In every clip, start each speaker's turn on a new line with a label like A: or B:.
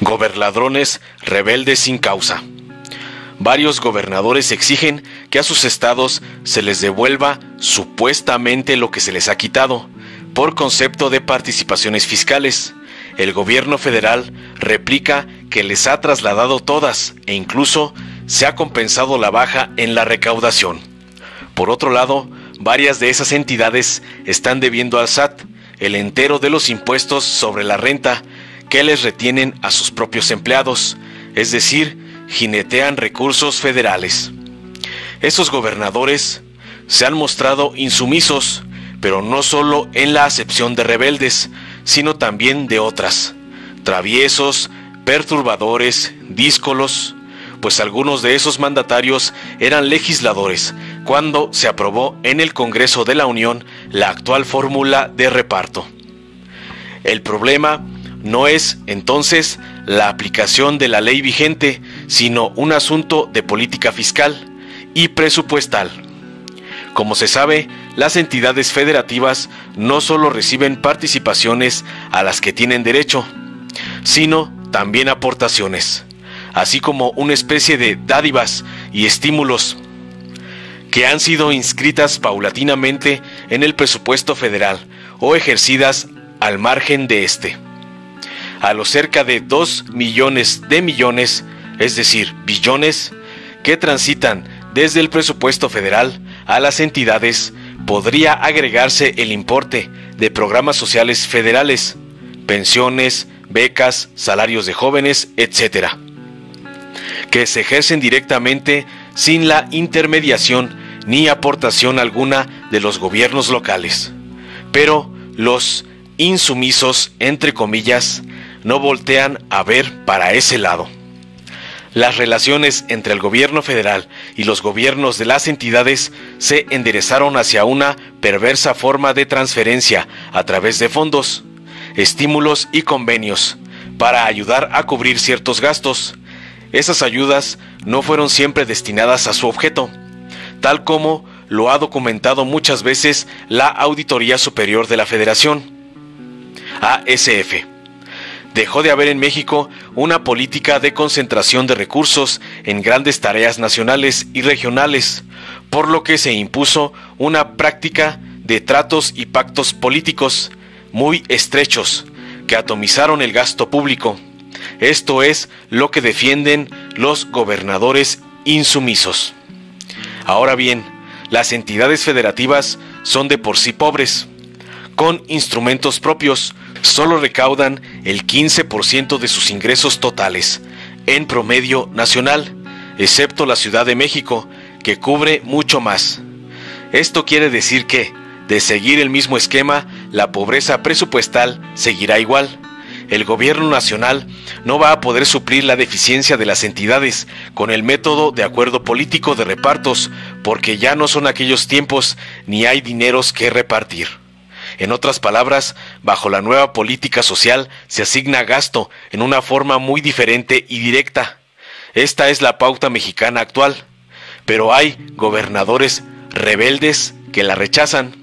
A: Gobernadrones rebeldes sin causa. Varios gobernadores exigen que a sus estados se les devuelva supuestamente lo que se les ha quitado, por concepto de participaciones fiscales. El gobierno federal replica que les ha trasladado todas e incluso se ha compensado la baja en la recaudación. Por otro lado, varias de esas entidades están debiendo al SAT el entero de los impuestos sobre la renta que les retienen a sus propios empleados, es decir, jinetean recursos federales. Esos gobernadores se han mostrado insumisos, pero no solo en la acepción de rebeldes, sino también de otras, traviesos, perturbadores, díscolos, pues algunos de esos mandatarios eran legisladores cuando se aprobó en el Congreso de la Unión la actual fórmula de reparto. El problema no es entonces la aplicación de la ley vigente, sino un asunto de política fiscal y presupuestal. Como se sabe, las entidades federativas no solo reciben participaciones a las que tienen derecho, sino también aportaciones, así como una especie de dádivas y estímulos que han sido inscritas paulatinamente en el presupuesto federal o ejercidas al margen de este a los cerca de 2 millones de millones, es decir, billones, que transitan desde el presupuesto federal a las entidades, podría agregarse el importe de programas sociales federales, pensiones, becas, salarios de jóvenes, etc., que se ejercen directamente sin la intermediación ni aportación alguna de los gobiernos locales. Pero los insumisos, entre comillas, no voltean a ver para ese lado. Las relaciones entre el gobierno federal y los gobiernos de las entidades se enderezaron hacia una perversa forma de transferencia a través de fondos, estímulos y convenios para ayudar a cubrir ciertos gastos. Esas ayudas no fueron siempre destinadas a su objeto, tal como lo ha documentado muchas veces la Auditoría Superior de la Federación, ASF dejó de haber en México una política de concentración de recursos en grandes tareas nacionales y regionales, por lo que se impuso una práctica de tratos y pactos políticos muy estrechos que atomizaron el gasto público. Esto es lo que defienden los gobernadores insumisos. Ahora bien, las entidades federativas son de por sí pobres, con instrumentos propios, solo recaudan el 15% de sus ingresos totales, en promedio nacional, excepto la Ciudad de México, que cubre mucho más. Esto quiere decir que, de seguir el mismo esquema, la pobreza presupuestal seguirá igual. El gobierno nacional no va a poder suplir la deficiencia de las entidades con el método de acuerdo político de repartos, porque ya no son aquellos tiempos ni hay dineros que repartir. En otras palabras, bajo la nueva política social se asigna gasto en una forma muy diferente y directa. Esta es la pauta mexicana actual. Pero hay gobernadores rebeldes que la rechazan,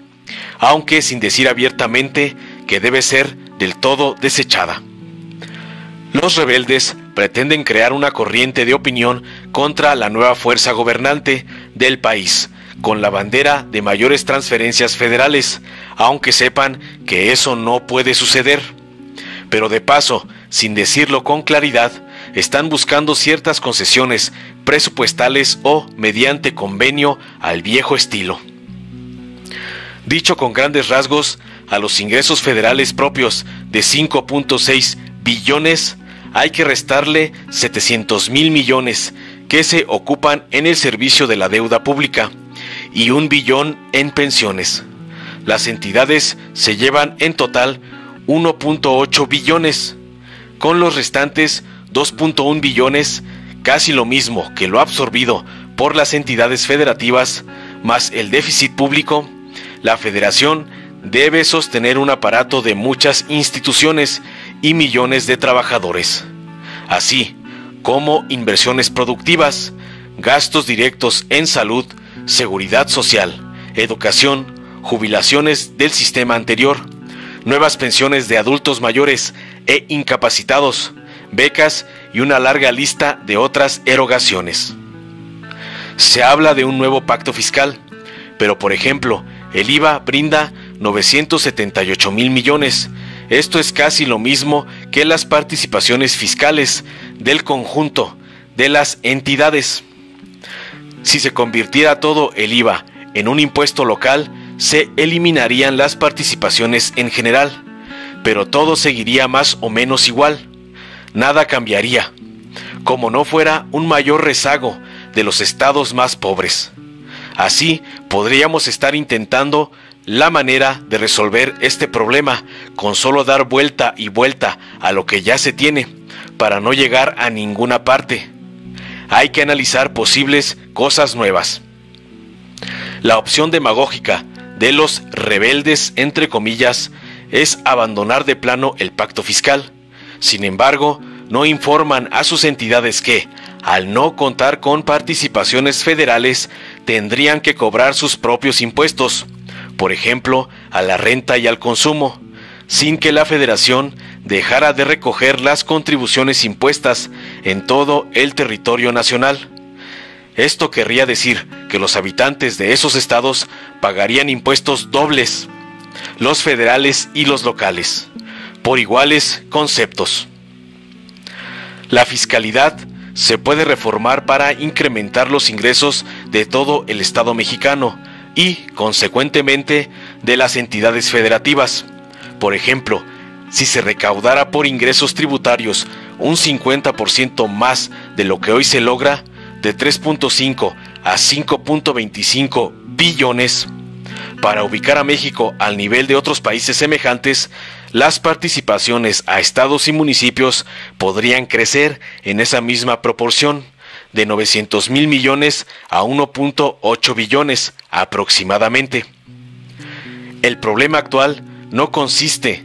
A: aunque sin decir abiertamente que debe ser del todo desechada. Los rebeldes pretenden crear una corriente de opinión contra la nueva fuerza gobernante del país, con la bandera de mayores transferencias federales, aunque sepan que eso no puede suceder. Pero de paso, sin decirlo con claridad, están buscando ciertas concesiones presupuestales o mediante convenio al viejo estilo. Dicho con grandes rasgos, a los ingresos federales propios de 5.6 billones hay que restarle 700 mil millones que se ocupan en el servicio de la deuda pública y un billón en pensiones. Las entidades se llevan en total 1.8 billones, con los restantes 2.1 billones, casi lo mismo que lo absorbido por las entidades federativas, más el déficit público, la federación debe sostener un aparato de muchas instituciones y millones de trabajadores, así como inversiones productivas, gastos directos en salud, seguridad social, educación, jubilaciones del sistema anterior, nuevas pensiones de adultos mayores e incapacitados, becas y una larga lista de otras erogaciones. Se habla de un nuevo pacto fiscal, pero por ejemplo, el IVA brinda 978 mil millones. Esto es casi lo mismo que las participaciones fiscales del conjunto de las entidades. Si se convirtiera todo el IVA en un impuesto local, se eliminarían las participaciones en general, pero todo seguiría más o menos igual. Nada cambiaría, como no fuera un mayor rezago de los estados más pobres. Así podríamos estar intentando la manera de resolver este problema con solo dar vuelta y vuelta a lo que ya se tiene para no llegar a ninguna parte. Hay que analizar posibles cosas nuevas. La opción demagógica de los rebeldes, entre comillas, es abandonar de plano el pacto fiscal. Sin embargo, no informan a sus entidades que, al no contar con participaciones federales, tendrían que cobrar sus propios impuestos, por ejemplo, a la renta y al consumo, sin que la federación dejara de recoger las contribuciones impuestas en todo el territorio nacional. Esto querría decir que los habitantes de esos estados pagarían impuestos dobles, los federales y los locales, por iguales conceptos. La fiscalidad se puede reformar para incrementar los ingresos de todo el Estado mexicano y, consecuentemente, de las entidades federativas. Por ejemplo, si se recaudara por ingresos tributarios un 50% más de lo que hoy se logra, de 3.5 a 5.25 billones, para ubicar a México al nivel de otros países semejantes, las participaciones a estados y municipios podrían crecer en esa misma proporción, de 900 mil millones a 1.8 billones aproximadamente. El problema actual no consiste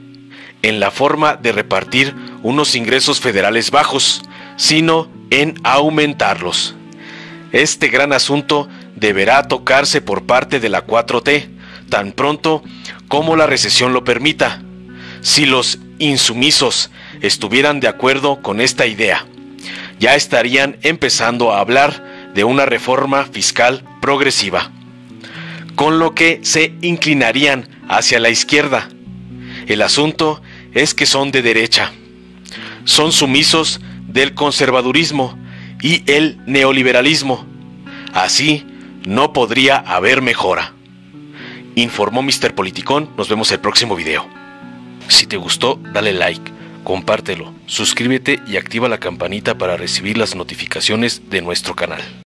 A: en la forma de repartir unos ingresos federales bajos, sino en aumentarlos. Este gran asunto deberá tocarse por parte de la 4T, tan pronto como la recesión lo permita. Si los insumisos estuvieran de acuerdo con esta idea, ya estarían empezando a hablar de una reforma fiscal progresiva, con lo que se inclinarían hacia la izquierda. El asunto es que son de derecha. Son sumisos del conservadurismo y el neoliberalismo. Así no podría haber mejora. Informó Mr. Politicón, nos vemos el próximo video. Si te gustó, dale like, compártelo, suscríbete y activa la campanita para recibir las notificaciones de nuestro canal.